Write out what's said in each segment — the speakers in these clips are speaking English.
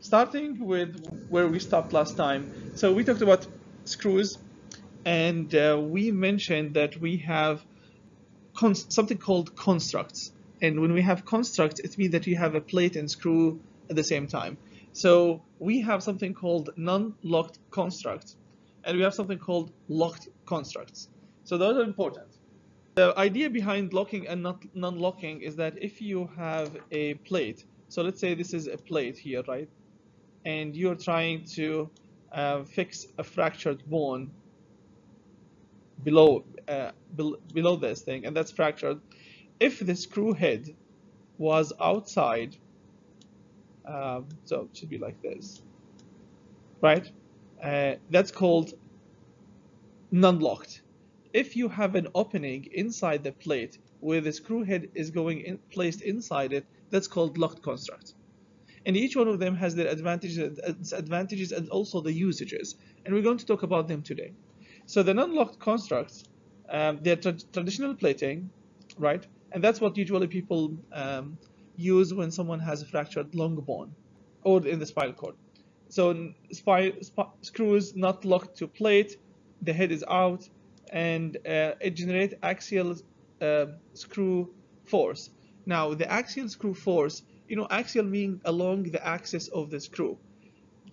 starting with where we stopped last time. So we talked about screws, and uh, we mentioned that we have something called constructs. And when we have constructs, it means that you have a plate and screw at the same time. So we have something called non-locked constructs, and we have something called locked constructs. So those are important. The idea behind locking and not non-locking is that if you have a plate, so let's say this is a plate here, right? And you're trying to uh, fix a fractured bone below uh, be below this thing, and that's fractured. If the screw head was outside, um, so it should be like this, right? Uh, that's called non-locked. If you have an opening inside the plate where the screw head is going in, placed inside it, that's called locked construct. And each one of them has their advantages, disadvantages, and also the usages. And we're going to talk about them today. So the non-locked constructs, um, they're tra traditional plating, right? And that's what usually people um, use when someone has a fractured long bone or in the spinal cord. So spine, sp screws not locked to plate, the head is out, and uh, it generates axial uh, screw force. Now, the axial screw force, you know, axial means along the axis of the screw.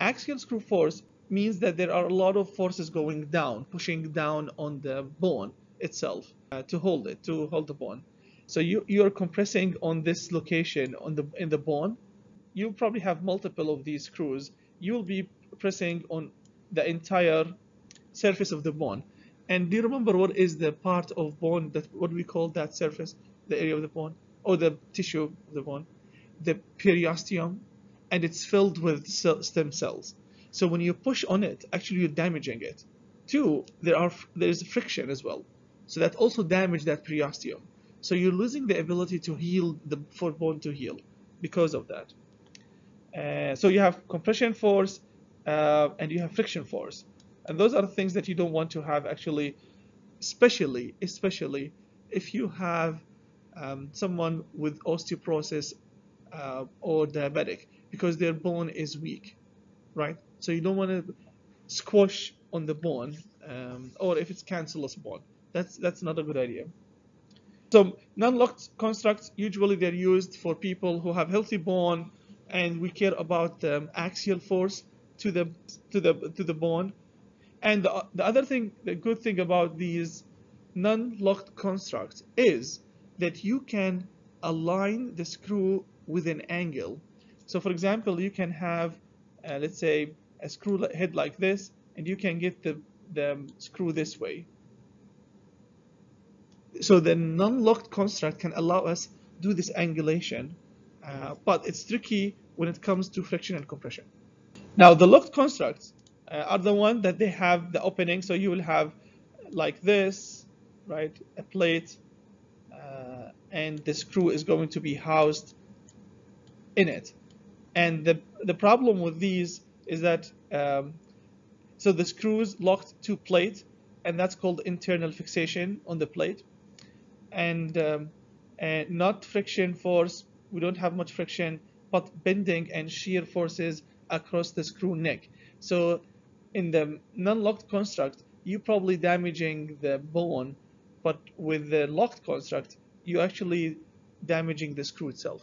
Axial screw force means that there are a lot of forces going down, pushing down on the bone itself uh, to hold it, to hold the bone. So you, you're compressing on this location on the in the bone. You probably have multiple of these screws. You'll be pressing on the entire surface of the bone. And do you remember what is the part of bone that what we call that surface, the area of the bone, or the tissue of the bone? The periosteum, and it's filled with stem cells. So when you push on it, actually you're damaging it. Two, there are there is friction as well. So that also damage that periosteum. So you're losing the ability to heal the for bone to heal because of that. Uh, so you have compression force uh, and you have friction force. And those are things that you don't want to have actually, especially, especially if you have um, someone with osteoporosis uh, or diabetic because their bone is weak, right? So you don't want to squash on the bone um, or if it's cancellous bone. That's, that's not a good idea. So non-locked constructs, usually they're used for people who have healthy bone and we care about um, axial force to the, to the, to the bone and the, the other thing, the good thing about these non-locked constructs is that you can align the screw with an angle. So for example, you can have, uh, let's say, a screw head like this, and you can get the, the screw this way. So the non-locked construct can allow us do this angulation, uh, but it's tricky when it comes to friction and compression. Now the locked constructs, uh, are the one that they have the opening. So you will have like this, right, a plate, uh, and the screw is going to be housed in it. And the, the problem with these is that, um, so the screws locked to plate, and that's called internal fixation on the plate. And, um, and not friction force, we don't have much friction, but bending and shear forces across the screw neck. So in the non-locked construct, you're probably damaging the bone, but with the locked construct, you're actually damaging the screw itself.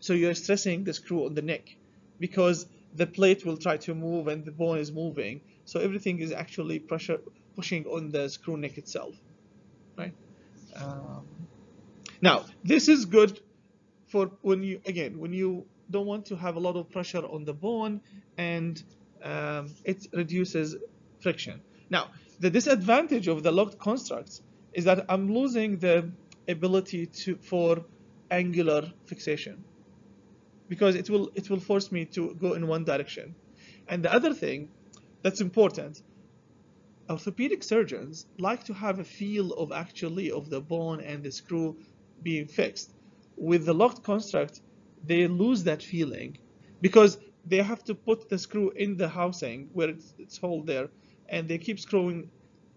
So you're stressing the screw on the neck because the plate will try to move and the bone is moving. So everything is actually pressure pushing on the screw neck itself, right? Um, now this is good for when you again when you don't want to have a lot of pressure on the bone and um, it reduces friction. Now, the disadvantage of the locked constructs is that I'm losing the ability to for angular fixation because it will it will force me to go in one direction. And the other thing that's important, orthopedic surgeons like to have a feel of actually of the bone and the screw being fixed. With the locked construct, they lose that feeling because they have to put the screw in the housing where it's, it's hold there and they keep screwing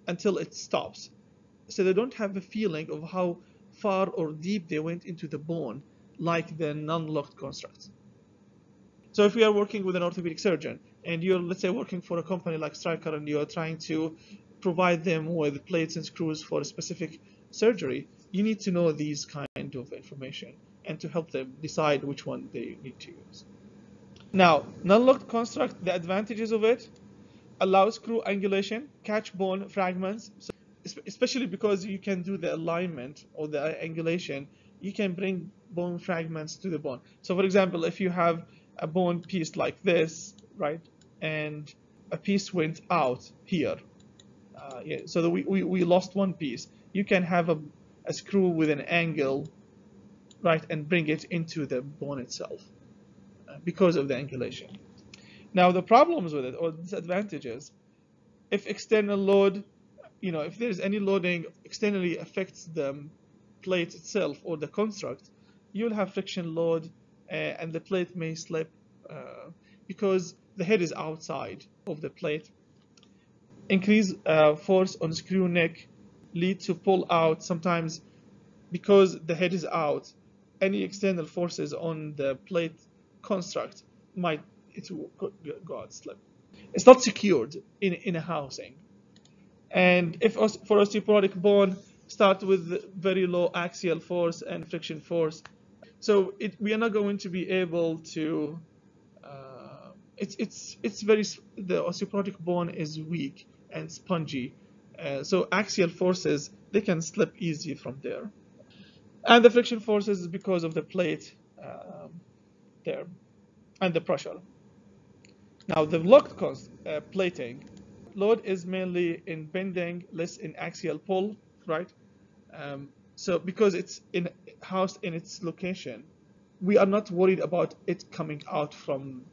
until it stops so they don't have a feeling of how far or deep they went into the bone like the non-locked constructs So if we are working with an orthopedic surgeon and you're, let's say, working for a company like Stryker and you're trying to provide them with plates and screws for a specific surgery, you need to know these kind of information and to help them decide which one they need to use. Now, non-locked construct, the advantages of it, allow screw angulation, catch bone fragments, so especially because you can do the alignment or the angulation, you can bring bone fragments to the bone. So for example, if you have a bone piece like this, right, and a piece went out here, uh, yeah, so we, we, we lost one piece, you can have a, a screw with an angle, right, and bring it into the bone itself uh, because of the angulation. Now the problems with it or disadvantages, if external load, you know, if there's any loading externally affects the plate itself or the construct, you'll have friction load uh, and the plate may slip uh, because the head is outside of the plate. Increase uh, force on screw neck lead to pull out sometimes because the head is out. Any external forces on the plate construct might it will go out slip. It's not secured in, in a housing. And if for osteoporotic bone, start with very low axial force and friction force. So it, we are not going to be able to, uh, it's, it's, it's very, the osteoporotic bone is weak and spongy. Uh, so axial forces, they can slip easy from there. And the friction forces is because of the plate um, there and the pressure. Now the locked uh, plating load is mainly in bending, less in axial pull, right? Um, so because it's in housed in its location, we are not worried about it coming out from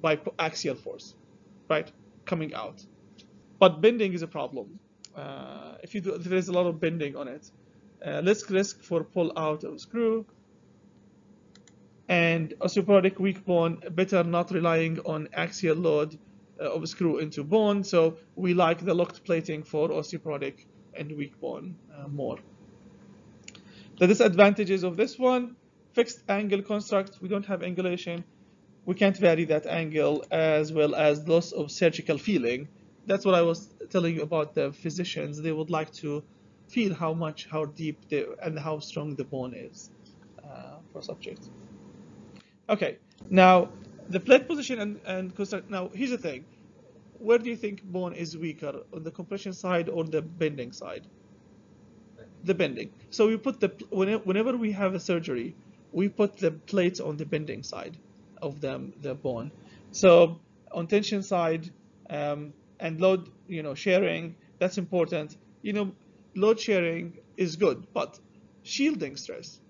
by axial force, right? Coming out. But bending is a problem. Uh, if you do, there's a lot of bending on it, uh, less risk for pull out of screw, and osteoporotic weak bone better not relying on axial load uh, of screw into bone so we like the locked plating for osteoporotic and weak bone uh, more the disadvantages of this one fixed angle construct we don't have angulation we can't vary that angle as well as loss of surgical feeling that's what I was telling you about the physicians they would like to feel how much how deep and how strong the bone is uh, for subject. Okay, now the plate position and, and construct. Now here's the thing: where do you think bone is weaker, on the compression side or the bending side? The bending. So we put the whenever we have a surgery, we put the plates on the bending side of the the bone. So on tension side um, and load, you know, sharing that's important. You know, load sharing is good, but shielding stress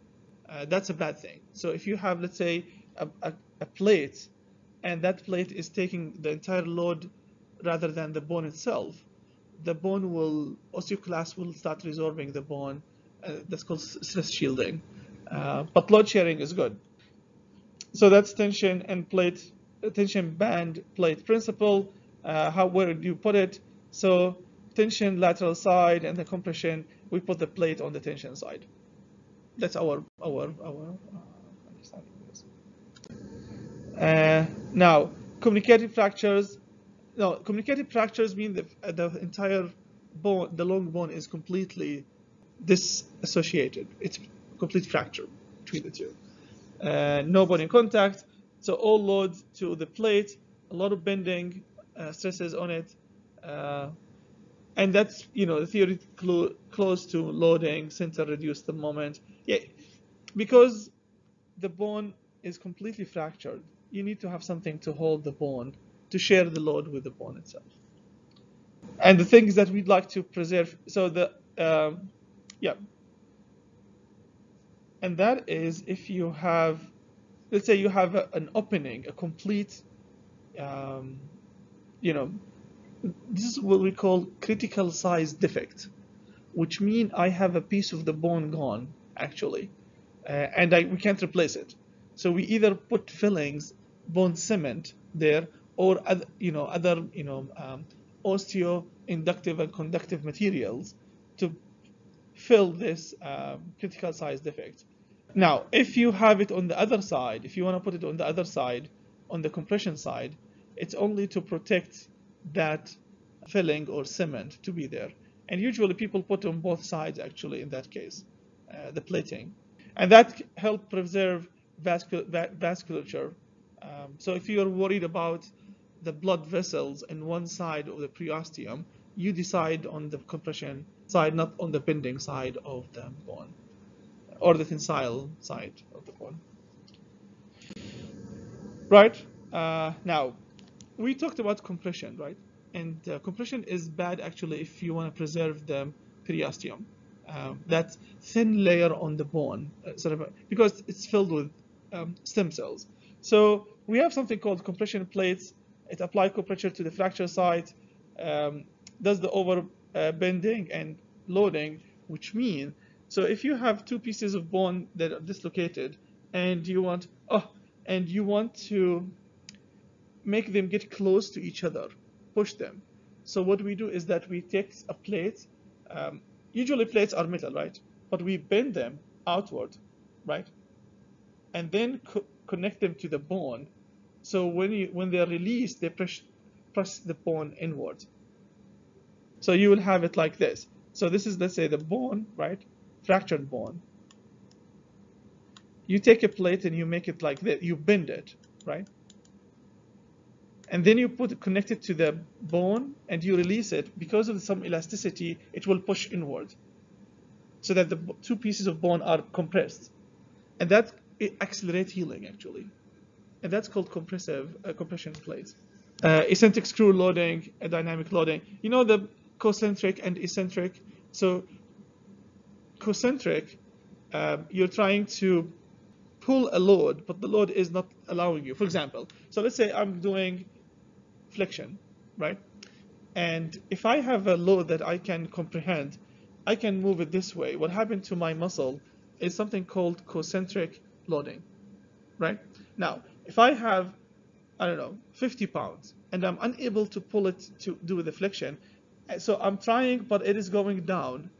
uh, that's a bad thing. So if you have, let's say, a, a, a plate and that plate is taking the entire load rather than the bone itself, the bone will, osteoclast will start resorbing the bone. Uh, that's called stress shielding. Uh, but load sharing is good. So that's tension and plate, tension band plate principle. Uh, how where do you put it? So tension lateral side and the compression, we put the plate on the tension side. That's our our our uh, now, comminuted fractures. No, comminuted fractures mean that the entire bone, the long bone, is completely disassociated. It's complete fracture between the two. Uh, no bone in contact. So all load to the plate, a lot of bending, uh, stresses on it, uh, and that's you know the theory clo close to loading, center reduce the moment. Yeah, because the bone is completely fractured you need to have something to hold the bone, to share the load with the bone itself. And the things that we'd like to preserve, so the, um, yeah. And that is if you have, let's say you have a, an opening, a complete, um, you know, this is what we call critical size defect, which mean I have a piece of the bone gone, actually, uh, and I, we can't replace it. So we either put fillings bone cement there or other, you know other you know um, osteo inductive and conductive materials to fill this um, critical size defect. Now, if you have it on the other side, if you want to put it on the other side, on the compression side, it's only to protect that filling or cement to be there. And usually people put on both sides actually in that case, uh, the plating. And that help preserve vascul vasculature. Um, so if you're worried about the blood vessels in one side of the periosteum, you decide on the compression side, not on the bending side of the bone or the tensile side of the bone. Right, uh, now we talked about compression, right? And uh, compression is bad actually if you want to preserve the periosteum. Um, that thin layer on the bone, uh, sort of, because it's filled with um, stem cells. So we have something called compression plates. It applies compression to the fracture site, um, does the over uh, bending and loading, which mean so if you have two pieces of bone that are dislocated and you want oh and you want to make them get close to each other, push them. So what we do is that we take a plate, um, usually plates are metal, right? But we bend them outward, right? And then co connect them to the bone. So when you when they are released, they press press the bone inward. So you will have it like this. So this is let's say the bone, right? fractured bone, you take a plate and you make it like this. You bend it, right? And then you put connect it to the bone and you release it. Because of some elasticity, it will push inward so that the two pieces of bone are compressed. And that accelerates healing, actually. And that's called compressive uh, compression plates. Uh, eccentric screw loading, dynamic loading. You know the concentric and eccentric. So concentric, um, you're trying to pull a load, but the load is not allowing you. For example, so let's say I'm doing flexion, right? And if I have a load that I can comprehend, I can move it this way. What happened to my muscle is something called concentric loading, right? Now, if I have, I don't know, 50 pounds, and I'm unable to pull it to do the flexion, so I'm trying, but it is going down,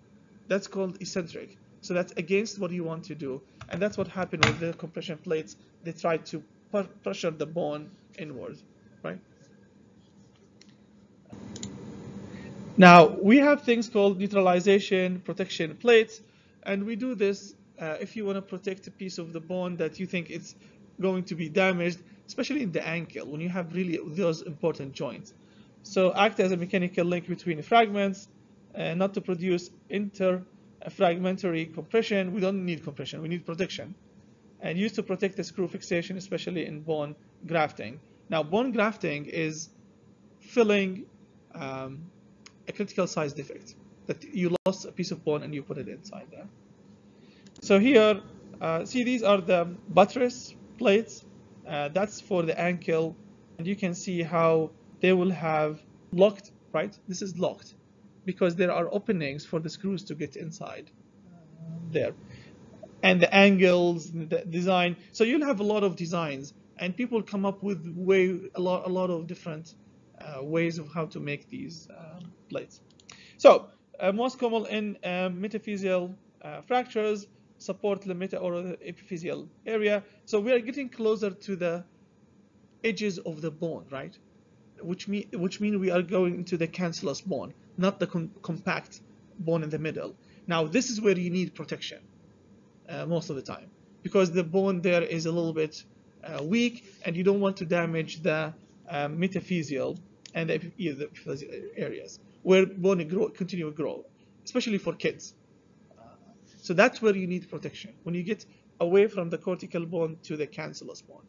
that's called eccentric. So that's against what you want to do. And that's what happened with the compression plates. They try to pressure the bone inward, right? Now, we have things called neutralization protection plates, and we do this uh, if you want to protect a piece of the bone that you think it's going to be damaged, especially in the ankle, when you have really those important joints. So act as a mechanical link between fragments, uh, not to produce interfragmentary compression. We don't need compression, we need protection. And used to protect the screw fixation, especially in bone grafting. Now, bone grafting is filling um, a critical size defect that you lost a piece of bone and you put it inside there. So here, uh, see these are the buttress plates. Uh, that's for the ankle, and you can see how they will have locked, right? This is locked because there are openings for the screws to get inside there and the angles the design so you'll have a lot of designs and people come up with way a lot a lot of different uh, ways of how to make these uh, plates so uh, most common in uh, metaphyseal uh, fractures support the meta or the epiphyseal area so we are getting closer to the edges of the bone right which mean which mean we are going into the cancellous bone not the com compact bone in the middle. Now, this is where you need protection uh, most of the time because the bone there is a little bit uh, weak and you don't want to damage the uh, metaphyseal and the, epiphyseal areas where bone grow, continue to grow, especially for kids. So that's where you need protection, when you get away from the cortical bone to the cancellous bone.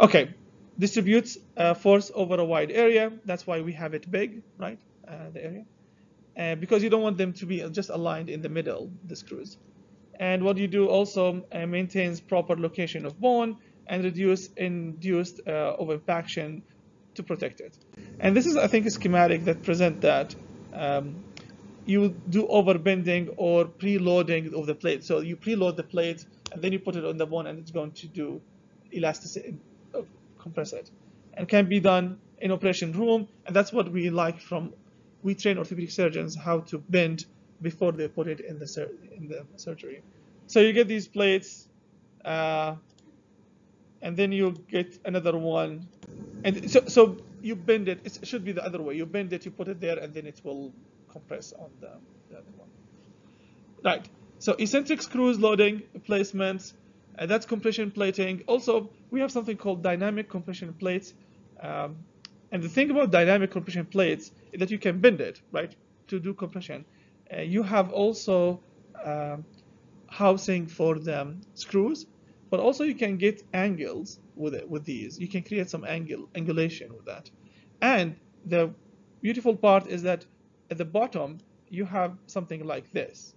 Okay, distributes uh, force over a wide area. That's why we have it big, right? Uh, the area. Uh, because you don't want them to be just aligned in the middle, the screws. And what you do also uh, maintains proper location of bone and reduce induced uh, to protect it. And this is, I think, a schematic that present that. Um, you do overbending or preloading of the plate. So you preload the plate and then you put it on the bone and it's going to do elasticity, uh, compress it. And can be done in operation room. And that's what we like from we train orthopedic surgeons how to bend before they put it in the, in the surgery. So you get these plates, uh, and then you get another one, and so so you bend it. It should be the other way. You bend it, you put it there, and then it will compress on the, the other one. Right. So eccentric screws loading placements. Uh, that's compression plating. Also, we have something called dynamic compression plates. Um, and the thing about dynamic compression plates is that you can bend it, right, to do compression. Uh, you have also um, housing for the screws, but also you can get angles with it with these. You can create some angle angulation with that. And the beautiful part is that at the bottom you have something like this.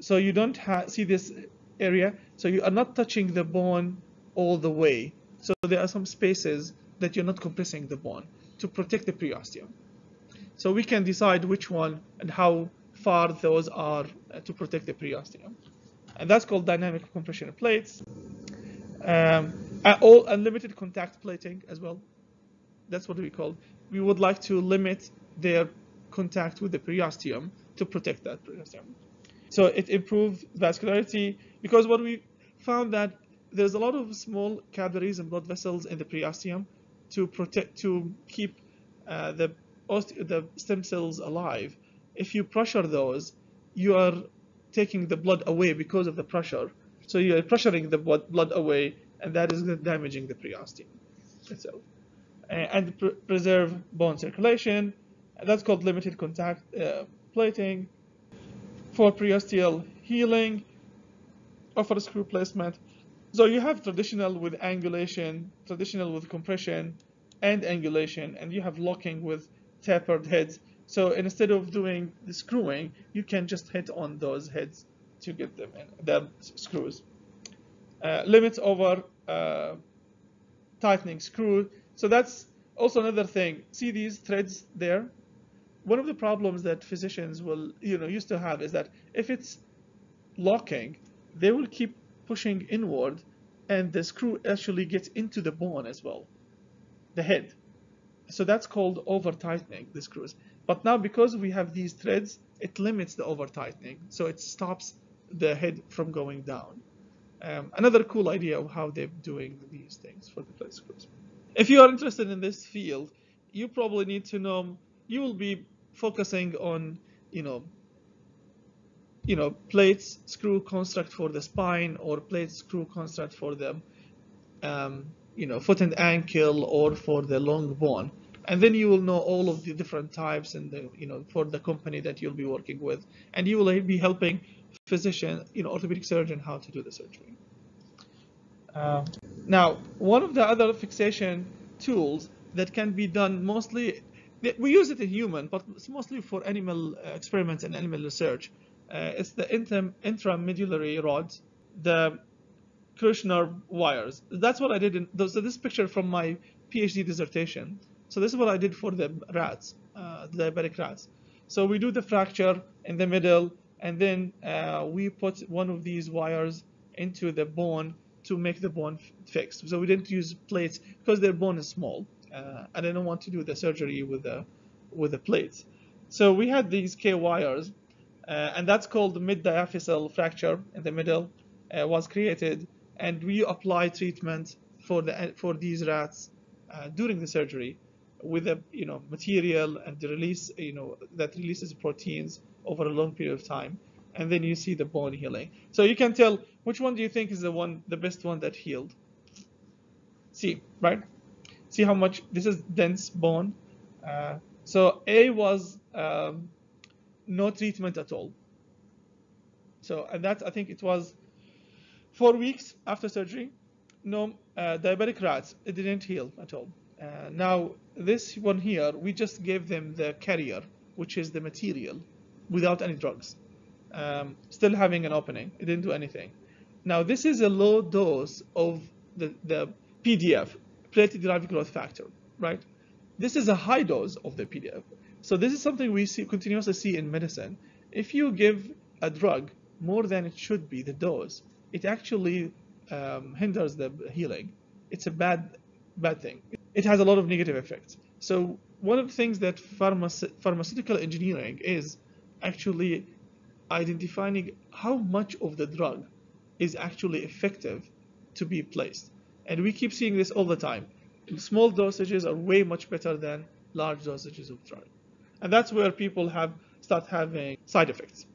So you don't have see this area, so you are not touching the bone all the way. So there are some spaces that you're not compressing the bone to protect the periosteum. So we can decide which one and how far those are uh, to protect the periosteum. And that's called dynamic compression plates. Um, all unlimited contact plating as well. That's what we call. We would like to limit their contact with the periosteum to protect that periosteum. So it improved vascularity because what we found that there's a lot of small capillaries and blood vessels in the periosteum to protect to keep uh, the the stem cells alive. If you pressure those, you are taking the blood away because of the pressure. So you are pressuring the blood away, and that is damaging the periosteum itself. And pr preserve bone circulation. That's called limited contact uh, plating. For periosteal healing, or for screw placement. So you have traditional with angulation, traditional with compression and angulation, and you have locking with tapered heads. So instead of doing the screwing, you can just hit on those heads to get them in, the screws. Uh, limits over uh, tightening screw. So that's also another thing. See these threads there? One of the problems that physicians will, you know, used to have is that if it's locking, they will keep pushing inward and the screw actually gets into the bone as well, the head. So that's called over tightening the screws. But now because we have these threads, it limits the over tightening. So it stops the head from going down. Um, another cool idea of how they're doing these things for the plate screws. If you are interested in this field, you probably need to know, you will be focusing on, you know, you know, plates screw construct for the spine or plate screw construct for the, um, you know, foot and ankle or for the long bone. And then you will know all of the different types and the, you know, for the company that you'll be working with. And you will be helping physician, you know, orthopedic surgeon how to do the surgery. Uh, now, one of the other fixation tools that can be done mostly, we use it in human, but it's mostly for animal uh, experiments and animal research. Uh, it's the intramedullary rods, the Kirschner wires. That's what I did. In, so this picture from my PhD dissertation. So this is what I did for the rats, uh, the diabetic rats. So we do the fracture in the middle, and then uh, we put one of these wires into the bone to make the bone fixed. So we didn't use plates because their bone is small, uh, and I don't want to do the surgery with the with the plates. So we had these K wires uh, and that's called mid-diaphyseal fracture in the middle uh, was created, and we apply treatment for the for these rats uh, during the surgery with a you know material and the release you know that releases proteins over a long period of time, and then you see the bone healing. So you can tell which one do you think is the one the best one that healed. See right? See how much this is dense bone. Uh, so A was um, no treatment at all. So, and that I think it was four weeks after surgery, no uh, diabetic rats, it didn't heal at all. Uh, now, this one here, we just gave them the carrier, which is the material, without any drugs. Um, still having an opening, it didn't do anything. Now, this is a low dose of the, the PDGF, platelet derived growth factor, right? This is a high dose of the PDGF. So this is something we see, continuously see in medicine. If you give a drug more than it should be, the dose, it actually um, hinders the healing. It's a bad, bad thing. It has a lot of negative effects. So one of the things that pharma- pharmaceutical engineering is actually identifying how much of the drug is actually effective to be placed. And we keep seeing this all the time. Small dosages are way much better than large dosages of drug. And that's where people have start having side effects.